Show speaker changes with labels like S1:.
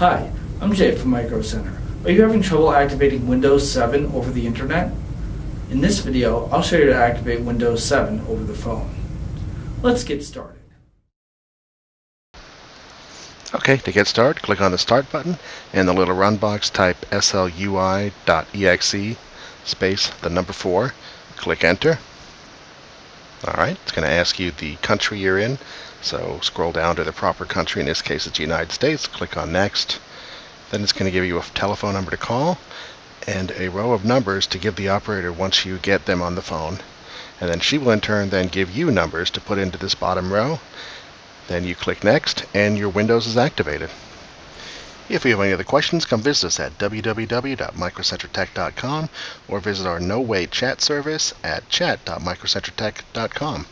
S1: Hi, I'm Jay from Micro Center. Are you having trouble activating Windows 7 over the internet? In this video, I'll show you how to activate Windows 7 over the phone. Let's get started.
S2: Okay, to get started, click on the Start button. In the little run box, type slui.exe space the number 4. Click Enter. Alright, it's going to ask you the country you're in. So scroll down to the proper country, in this case it's the United States. Click on Next. Then it's going to give you a telephone number to call and a row of numbers to give the operator once you get them on the phone. And then she will in turn then give you numbers to put into this bottom row then you click Next, and your Windows is activated. If you have any other questions, come visit us at www.microcentertech.com or visit our no-wait chat service at chat.microcentertech.com.